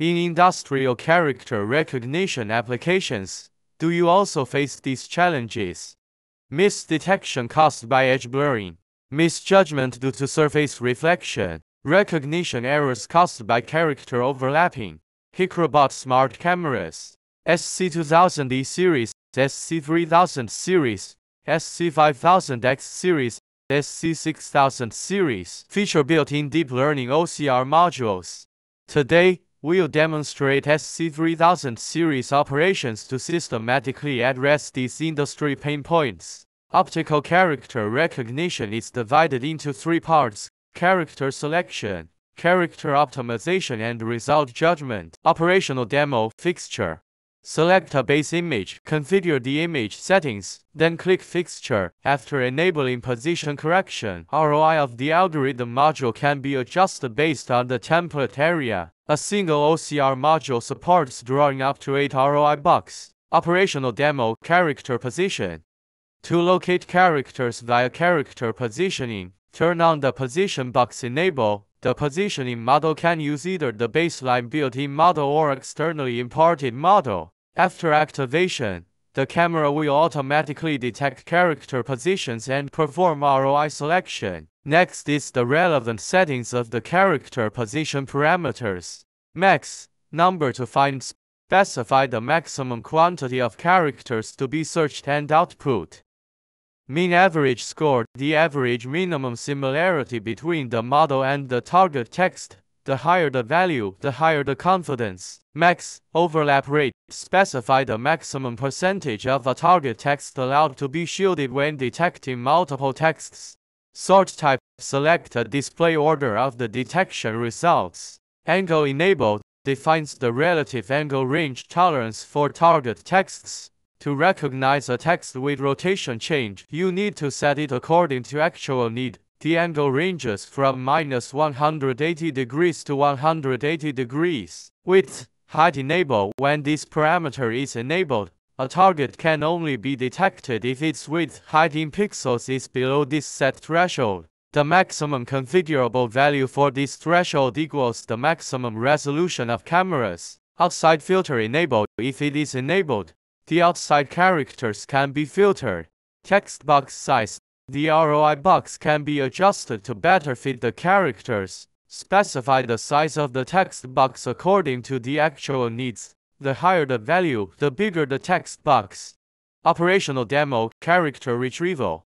In industrial character recognition applications, do you also face these challenges? Misdetection caused by edge blurring, misjudgment due to surface reflection, recognition errors caused by character overlapping. Hikrobot smart cameras, SC2000E series, SC3000 series, SC5000X series, SC6000 series feature built-in deep learning OCR modules. Today, we'll demonstrate SC3000 series operations to systematically address these industry pain points. Optical character recognition is divided into three parts, character selection, character optimization and result judgment. Operational demo fixture. Select a base image, configure the image settings, then click Fixture. After enabling position correction, ROI of the algorithm module can be adjusted based on the template area. A single OCR module supports drawing up to 8 ROI box. Operational demo character position. To locate characters via character positioning, turn on the position box enable. The positioning model can use either the baseline built-in model or externally imported model. After activation, the camera will automatically detect character positions and perform ROI selection. Next is the relevant settings of the character position parameters. Max, number to find, specify the maximum quantity of characters to be searched and output. Mean average score, the average minimum similarity between the model and the target text. The higher the value, the higher the confidence. Max, overlap rate, specify the maximum percentage of a target text allowed to be shielded when detecting multiple texts. Sort type, select a display order of the detection results. Angle enabled, defines the relative angle range tolerance for target texts. To recognize a text with rotation change, you need to set it according to actual need. The angle ranges from minus 180 degrees to 180 degrees. Width, height enable. When this parameter is enabled, a target can only be detected if its width height in pixels is below this set threshold. The maximum configurable value for this threshold equals the maximum resolution of cameras. Outside filter enabled. If it is enabled, the outside characters can be filtered. Text box size. The ROI box can be adjusted to better fit the characters. Specify the size of the text box according to the actual needs. The higher the value, the bigger the text box. Operational demo, character retrieval.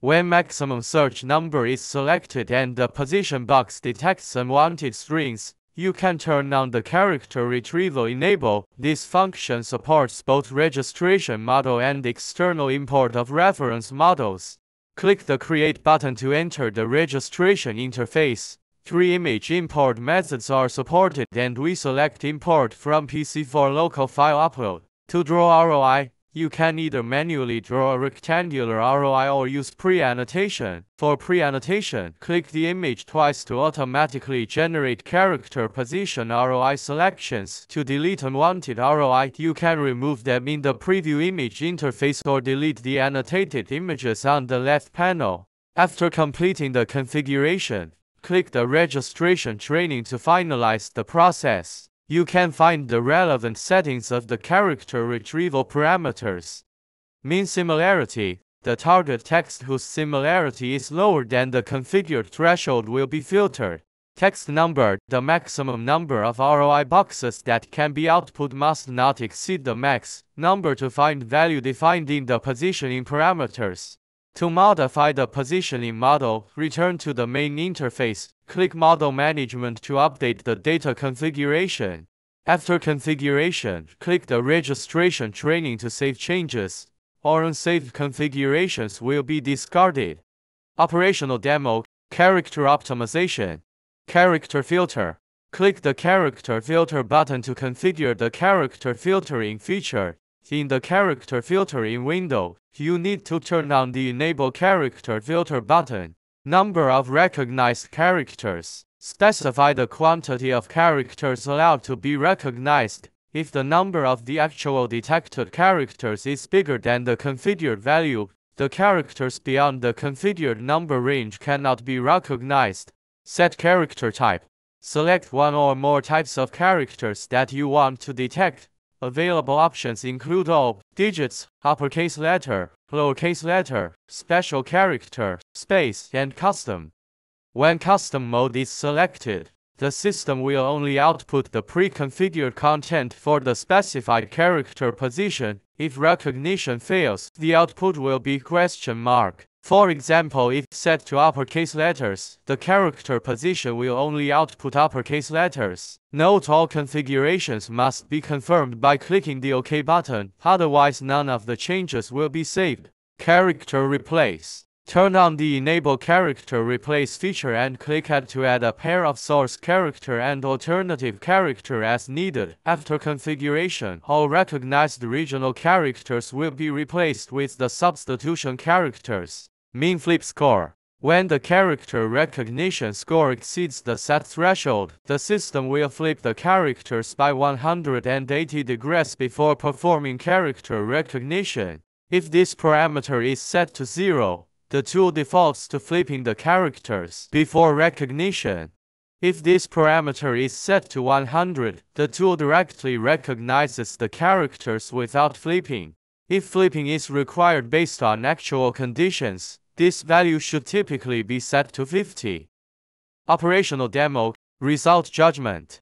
When maximum search number is selected and the position box detects unwanted strings, you can turn on the character retrieval enable. This function supports both registration model and external import of reference models. Click the Create button to enter the registration interface. Three image import methods are supported and we select import from PC for local file upload. To draw ROI, you can either manually draw a rectangular ROI or use pre-annotation. For pre-annotation, click the image twice to automatically generate character position ROI selections. To delete unwanted ROI, you can remove them in the preview image interface or delete the annotated images on the left panel. After completing the configuration, click the registration training to finalize the process you can find the relevant settings of the character retrieval parameters. Mean similarity, the target text whose similarity is lower than the configured threshold will be filtered. Text number, the maximum number of ROI boxes that can be output must not exceed the max number to find value defined in the positioning parameters. To modify the positioning model, return to the main interface. Click Model Management to update the data configuration. After configuration, click the Registration Training to save changes, or unsaved configurations will be discarded. Operational Demo Character Optimization Character Filter Click the Character Filter button to configure the character filtering feature. In the character filtering window, you need to turn on the Enable Character Filter button. Number of recognized characters. Specify the quantity of characters allowed to be recognized. If the number of the actual detected characters is bigger than the configured value, the characters beyond the configured number range cannot be recognized. Set character type. Select one or more types of characters that you want to detect. Available options include all, digits, uppercase letter, lowercase letter, special character, space, and custom. When custom mode is selected, the system will only output the pre-configured content for the specified character position. If recognition fails, the output will be question mark. For example, if set to uppercase letters, the character position will only output uppercase letters. Note all configurations must be confirmed by clicking the OK button, otherwise none of the changes will be saved. Character Replace Turn on the Enable Character Replace feature and click Add to add a pair of source character and alternative character as needed. After configuration, all recognized regional characters will be replaced with the substitution characters. Mean flip score. When the character recognition score exceeds the set threshold, the system will flip the characters by 180 degrees before performing character recognition. If this parameter is set to 0, the tool defaults to flipping the characters before recognition. If this parameter is set to 100, the tool directly recognizes the characters without flipping. If flipping is required based on actual conditions, this value should typically be set to 50. Operational demo, result judgment.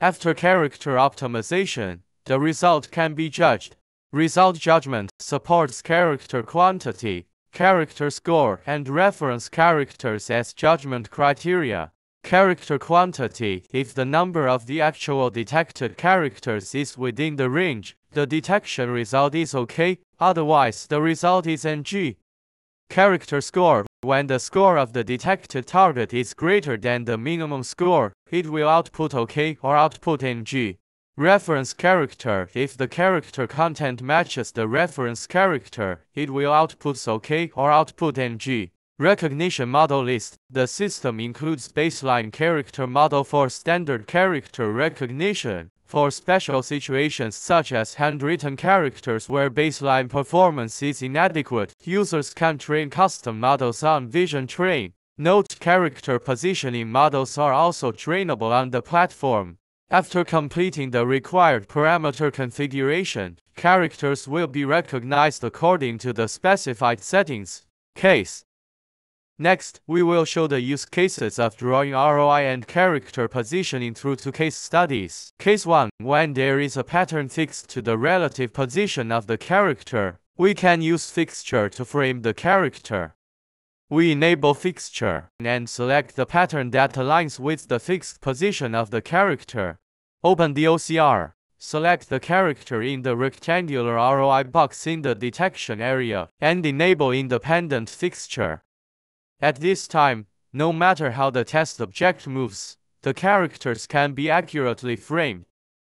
After character optimization, the result can be judged. Result judgment supports character quantity, character score, and reference characters as judgment criteria. Character quantity If the number of the actual detected characters is within the range, the detection result is OK, otherwise the result is NG. Character score When the score of the detected target is greater than the minimum score, it will output OK or output NG. Reference character If the character content matches the reference character, it will output OK or output NG. Recognition model list The system includes baseline character model for standard character recognition. For special situations such as handwritten characters where baseline performance is inadequate, users can train custom models on Vision Train. Note character positioning models are also trainable on the platform. After completing the required parameter configuration, characters will be recognized according to the specified settings. Case Next, we will show the use cases of drawing ROI and character positioning through two case studies. Case 1. When there is a pattern fixed to the relative position of the character, we can use fixture to frame the character. We enable fixture and select the pattern that aligns with the fixed position of the character. Open the OCR. Select the character in the rectangular ROI box in the detection area and enable independent fixture. At this time, no matter how the test object moves, the characters can be accurately framed.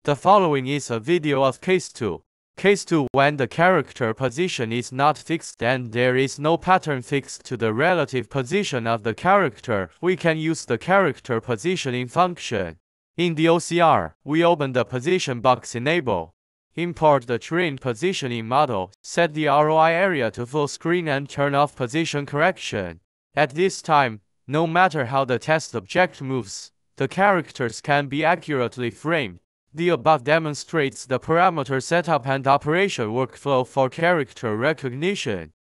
The following is a video of case 2. Case 2 When the character position is not fixed and there is no pattern fixed to the relative position of the character, we can use the character positioning function. In the OCR, we open the position box enable. Import the trained positioning model, set the ROI area to full screen and turn off position correction. At this time, no matter how the test object moves, the characters can be accurately framed. The above demonstrates the parameter setup and operation workflow for character recognition.